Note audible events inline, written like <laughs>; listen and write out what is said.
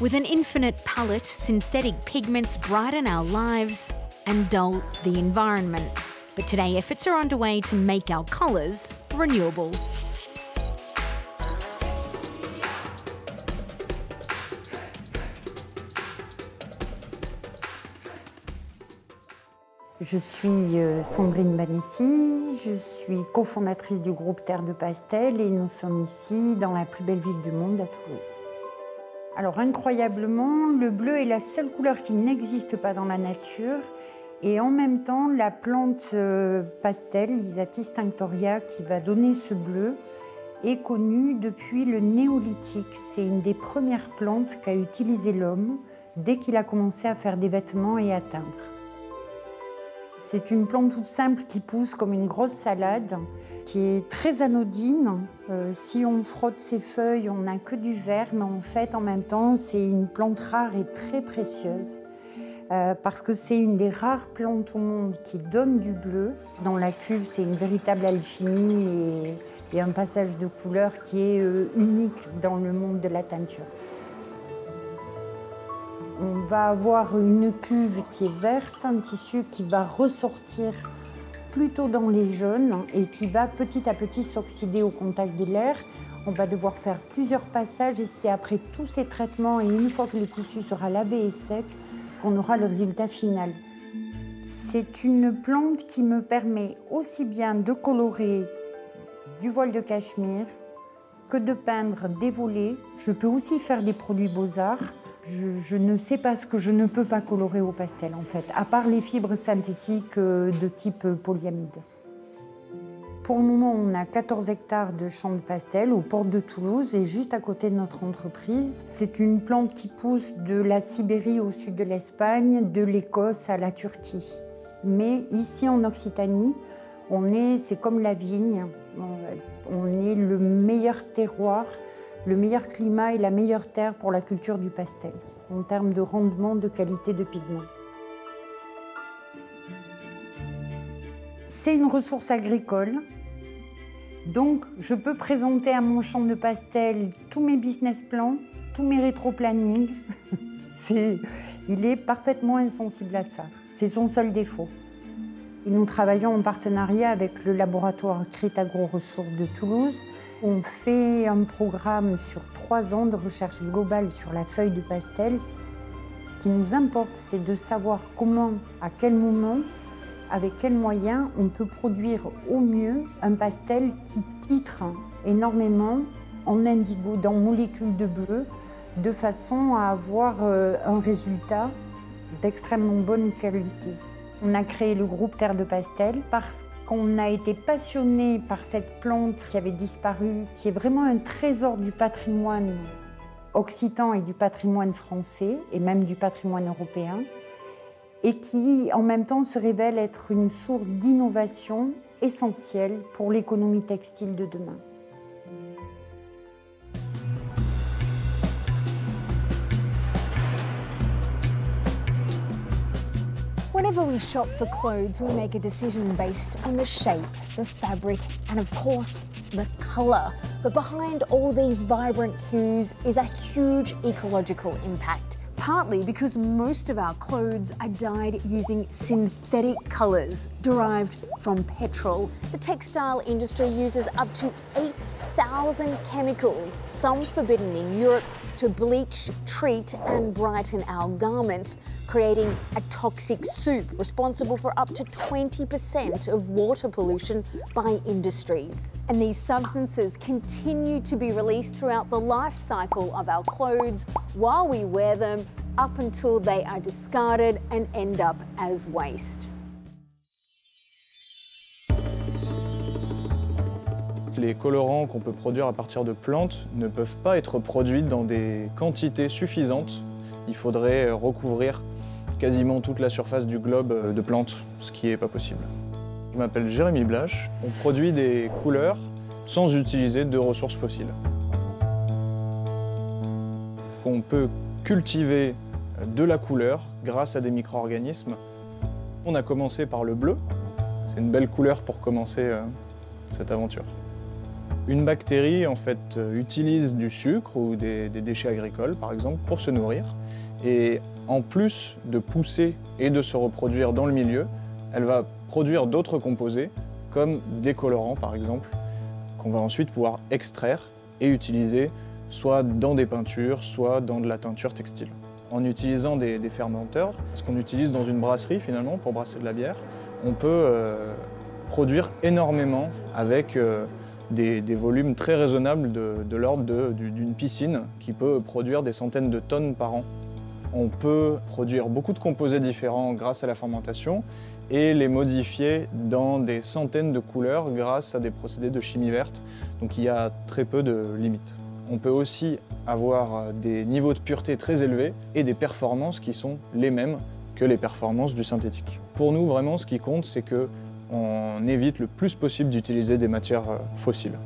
With an infinite palette, synthetic pigments brighten our lives and dull the environment. But today, efforts are underway to make our colours renewable. Je suis euh, Sandrine Banessi, je suis cofondatrice du groupe Terre de Pastel et nous sommes ici dans la plus belle ville du monde, à Toulouse. Alors incroyablement, le bleu est la seule couleur qui n'existe pas dans la nature et en même temps, la plante euh, pastel, Isatis tinctoria, qui va donner ce bleu, est connue depuis le néolithique. C'est une des premières plantes qu'a utilisé l'homme dès qu'il a commencé à faire des vêtements et à teindre. C'est une plante toute simple qui pousse comme une grosse salade, qui est très anodine. Euh, si on frotte ses feuilles, on n'a que du vert, mais en fait, en même temps, c'est une plante rare et très précieuse. Euh, parce que c'est une des rares plantes au monde qui donne du bleu. Dans la cuve, c'est une véritable alchimie et, un passage de couleur qui est euh, unique dans le monde de la teinture. On va avoir une cuve qui est verte, un tissu qui va ressortir plutôt dans les jeunes et qui va petit à petit s'oxyder au contact de l'air. On va devoir faire plusieurs passages et c'est après tous ces traitements et une fois que le tissu sera lavé et sec qu'on aura le résultat final. C'est une plante qui me permet aussi bien de colorer du voile de cachemire que de peindre des volets. Je peux aussi faire des produits beaux-arts je, ne sais pas ce que je ne peux pas colorer au pastel en fait, à part les fibres synthétiques euh, de type polyamide. Pour le moment, on a 14 hectares de champs de pastel aux portes de Toulouse et juste à côté de notre entreprise. C'est une plante qui pousse de la Sibérie au sud de l'Espagne, de l'Écosse à la Turquie. Mais ici en Occitanie, on est, c'est comme la vigne, on est le meilleur terroir le meilleur climat et la meilleure terre pour la culture du pastel, en termes de rendement, de qualité de pigment. C'est une ressource agricole, donc je peux présenter à mon champ de pastel tous mes business plans, tous mes rétro-plannings. <laughs> il est parfaitement insensible à ça. C'est son seul défaut. Nous travaillons en partenariat avec le laboratoire Crit Agro Ressources de Toulouse on fait un programme sur trois ans de recherche globale sur la feuille de pastel. Ce qui nous importe, c'est de savoir comment, à quel moment, avec quels moyens on peut produire au mieux un pastel qui titre énormément en indigo, dans molécules de bleu, de façon à avoir euh, un résultat d'extrêmement bonne qualité. On a créé le groupe Terre de Pastel parce qu'on a été passionné par cette plante qui avait disparu, qui est vraiment un trésor du patrimoine occitan et du patrimoine français, et même du patrimoine européen, et qui en même temps se révèle être une source d'innovation essentielle pour l'économie textile de demain. Whenever we shop for clothes, we make a decision based on the shape, the fabric, and of course, the colour. But behind all these vibrant hues is a huge ecological impact partly because most of our clothes are dyed using synthetic colours derived from petrol. The textile industry uses up to 8,000 chemicals, some forbidden in Europe, to bleach, treat and brighten our garments, creating a toxic soup responsible for up to 20% of water pollution by industries. And these substances continue to be released throughout the life cycle of our clothes while we wear them up until they are discarded and end up as waste. Les colorants qu'on peut produire à partir de plantes ne peuvent pas être produits dans des quantités suffisantes. Il faudrait recouvrir quasiment toute la surface du globe de plantes, ce qui n'est pas possible. Je m'appelle Jérémy Blache. On produit des couleurs sans utiliser de ressources fossiles. On peut cultiver de la couleur grâce à des micro-organismes. On a commencé par le bleu. C'est une belle couleur pour commencer euh, cette aventure. Une bactérie en fait euh, utilise du sucre ou des, déchets agricoles par exemple pour se nourrir et en plus de pousser et de se reproduire dans le milieu, elle va produire d'autres composés comme des colorants par exemple qu'on va ensuite pouvoir extraire et utiliser soit dans des peintures, soit dans de la teinture textile. En utilisant des, des fermenteurs, ce qu'on utilise dans une brasserie finalement pour brasser de la bière, on peut euh, produire énormément avec euh, des, volumes très raisonnables de, de l'ordre d'une piscine qui peut produire des centaines de tonnes par an. On peut produire beaucoup de composés différents grâce à la fermentation et les modifier dans des centaines de couleurs grâce à des procédés de chimie verte. Donc il y a très peu de limites. On peut aussi avoir des niveaux de pureté très élevés et des performances qui sont les mêmes que les performances du synthétique. Pour nous, vraiment, ce qui compte, c'est que on évite le plus possible d'utiliser des matières euh, fossiles.